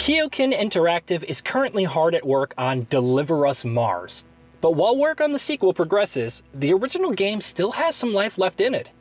KeokeN Interactive is currently hard at work on Deliver Us Mars. But while work on the sequel progresses, the original game still has some life left in it.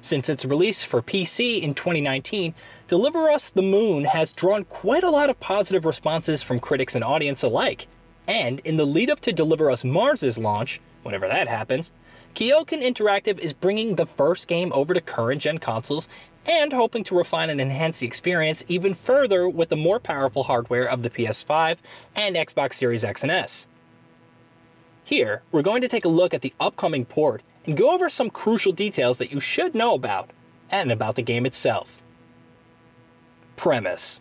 Since its release for PC in 2019, Deliver Us the Moon has drawn quite a lot of positive responses from critics and audience alike. And in the lead up to Deliver Us Mars' launch, whenever that happens, KeokeN Interactive is bringing the first game over to current gen consoles and hoping to refine and enhance the experience even further with the more powerful hardware of the PS5 and Xbox Series X and S. Here, we're going to take a look at the upcoming port and go over some crucial details that you should know about, and about the game itself. Premise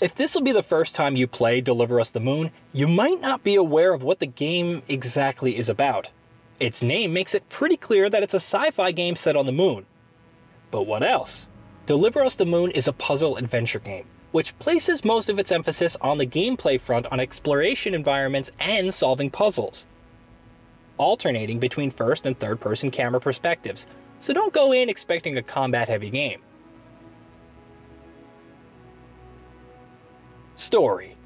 if this will be the first time you play Deliver Us the Moon, you might not be aware of what the game exactly is about. Its name makes it pretty clear that it's a sci fi game set on the moon. But what else? Deliver Us the Moon is a puzzle adventure game, which places most of its emphasis on the gameplay front on exploration environments and solving puzzles, alternating between first and third person camera perspectives, so don't go in expecting a combat heavy game. Story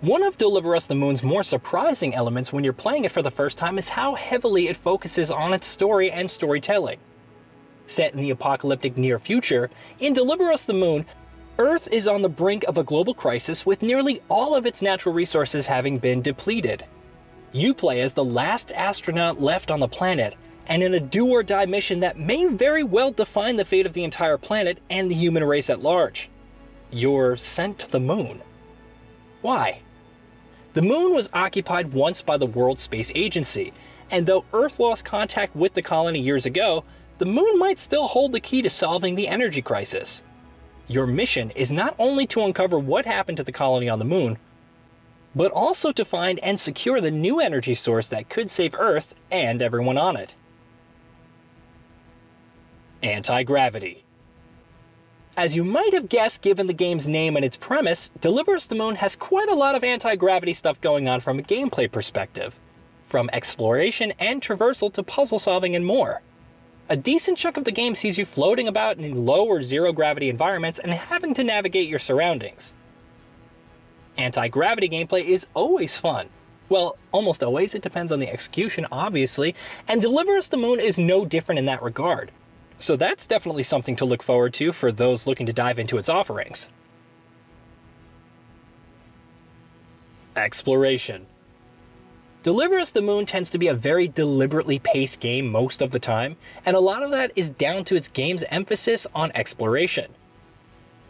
One of Deliver Us the Moon's more surprising elements when you're playing it for the first time is how heavily it focuses on its story and storytelling. Set in the apocalyptic near future, in Deliver Us the Moon, Earth is on the brink of a global crisis with nearly all of its natural resources having been depleted. You play as the last astronaut left on the planet, and in a do or die mission that may very well define the fate of the entire planet and the human race at large you're sent to the moon. Why? The moon was occupied once by the World Space Agency, and though Earth lost contact with the colony years ago, the moon might still hold the key to solving the energy crisis. Your mission is not only to uncover what happened to the colony on the moon, but also to find and secure the new energy source that could save Earth and everyone on it. Anti gravity. As you might have guessed given the game's name and its premise, Deliver Us the Moon has quite a lot of anti-gravity stuff going on from a gameplay perspective. From exploration and traversal to puzzle solving and more. A decent chunk of the game sees you floating about in low or zero gravity environments and having to navigate your surroundings. Anti-gravity gameplay is always fun. Well, almost always, it depends on the execution, obviously, and Deliver Us the Moon is no different in that regard. So that's definitely something to look forward to for those looking to dive into its offerings. Exploration. Deliver Us the Moon tends to be a very deliberately paced game most of the time, and a lot of that is down to its game's emphasis on exploration.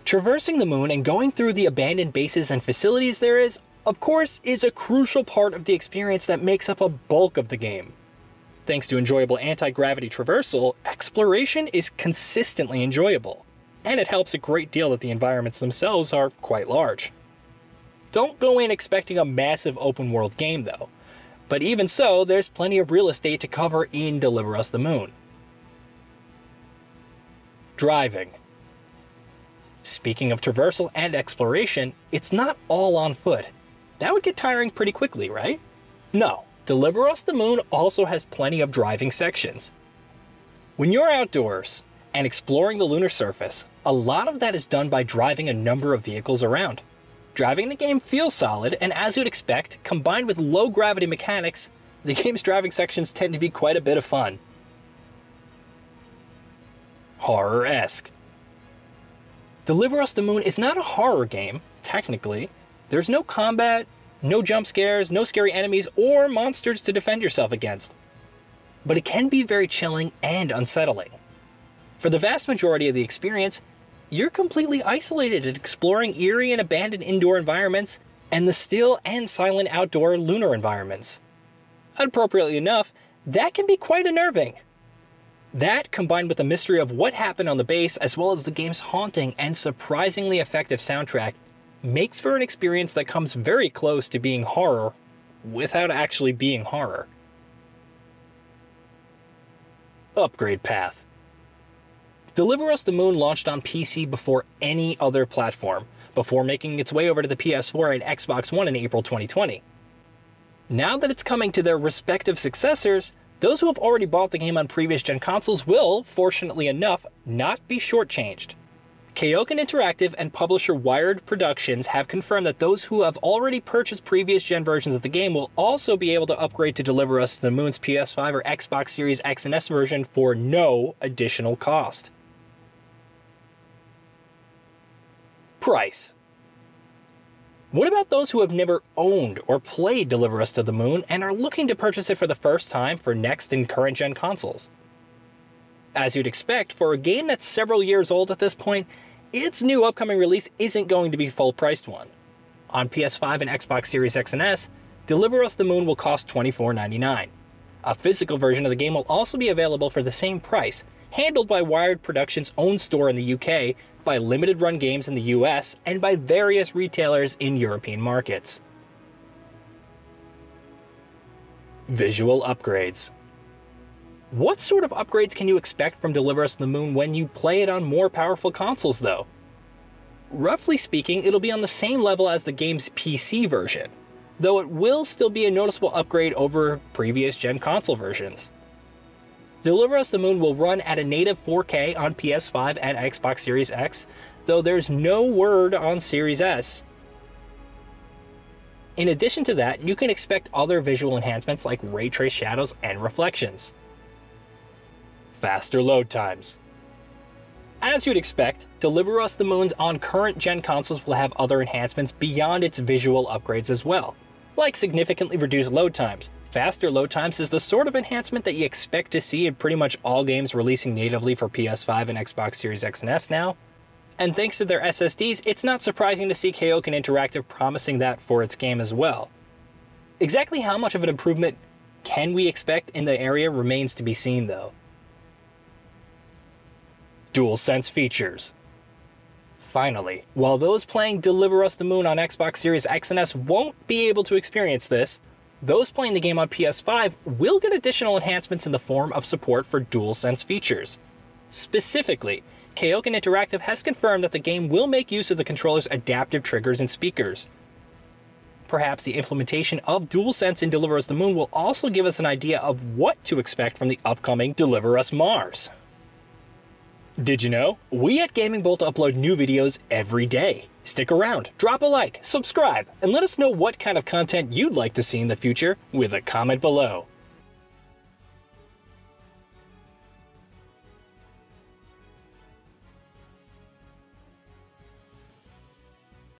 Traversing the moon and going through the abandoned bases and facilities there is, of course, is a crucial part of the experience that makes up a bulk of the game. Thanks to enjoyable anti-gravity traversal, exploration is consistently enjoyable, and it helps a great deal that the environments themselves are quite large. Don't go in expecting a massive open world game though, but even so, there's plenty of real estate to cover in Deliver Us the Moon. Driving. Speaking of traversal and exploration, it's not all on foot. That would get tiring pretty quickly, right? No, Deliver Us the Moon also has plenty of driving sections. When you're outdoors and exploring the lunar surface, a lot of that is done by driving a number of vehicles around. Driving the game feels solid, and as you'd expect, combined with low gravity mechanics, the game's driving sections tend to be quite a bit of fun. Horror esque. Deliver Us the Moon is not a horror game, technically. There's no combat, no jump scares, no scary enemies, or monsters to defend yourself against. But it can be very chilling and unsettling. For the vast majority of the experience, you're completely isolated and exploring eerie and abandoned indoor environments and the still and silent outdoor lunar environments. Appropriately enough, that can be quite unnerving. That, combined with the mystery of what happened on the base, as well as the game's haunting and surprisingly effective soundtrack, makes for an experience that comes very close to being horror without actually being horror. Upgrade Path Deliver Us the Moon launched on PC before any other platform, before making its way over to the PS4 and Xbox One in April 2020. Now that it's coming to their respective successors, those who have already bought the game on previous gen consoles will, fortunately enough, not be shortchanged. KeokeN Interactive and publisher Wired Productions have confirmed that those who have already purchased previous gen versions of the game will also be able to upgrade to deliver us the Moon's PS5 or Xbox Series X and S version for no additional cost. Price. What about those who have never owned or played Deliver Us to the Moon and are looking to purchase it for the first time for next and current gen consoles? As you'd expect, for a game that's several years old at this point, its new upcoming release isn't going to be full priced one. On PS5 and Xbox Series X and S, Deliver Us the Moon will cost $24.99. A physical version of the game will also be available for the same price, handled by Wired Productions' own store in the UK, by Limited Run Games in the US, and by various retailers in European markets. Visual upgrades. What sort of upgrades can you expect from Deliver Us the Moon when you play it on more powerful consoles, though? Roughly speaking, it'll be on the same level as the game's PC version, though it will still be a noticeable upgrade over previous gen console versions. Deliver Us the Moon will run at a native 4K on PS5 and Xbox Series X, though there's no word on Series S. In addition to that, you can expect other visual enhancements like ray trace shadows and reflections faster load times. As you'd expect, Deliver Us the Moons on current gen consoles will have other enhancements beyond its visual upgrades as well, like significantly reduced load times. Faster load times is the sort of enhancement that you expect to see in pretty much all games releasing natively for PS5 and Xbox Series X and S now. And thanks to their SSDs, it's not surprising to see KeokeN Interactive promising that for its game as well. Exactly how much of an improvement can we expect in the area remains to be seen though. DualSense features. Finally, while those playing Deliver Us the Moon on Xbox Series X and S won't be able to experience this, those playing the game on PS5 will get additional enhancements in the form of support for DualSense features. Specifically, KeokeN Interactive has confirmed that the game will make use of the controller's adaptive triggers and speakers. Perhaps the implementation of DualSense in Deliver Us the Moon will also give us an idea of what to expect from the upcoming Deliver Us Mars. Did you know? We at Gaming Bolt upload new videos every day. Stick around, drop a like, subscribe, and let us know what kind of content you'd like to see in the future with a comment below.